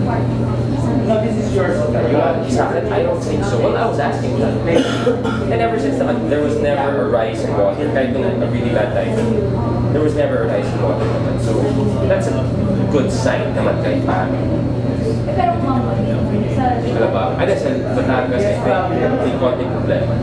No, this is yours. Yung sa I don't think so. Well, I was asking that. And ever since then, there was never a rise in water. Kahit been a really bad typhoon, there was never a rise in water naman. So, that's a good sign naman kahit paano. Eh, pero ma'am, sa... Wala ba? Ano sa Batangas, I think, may konting problema.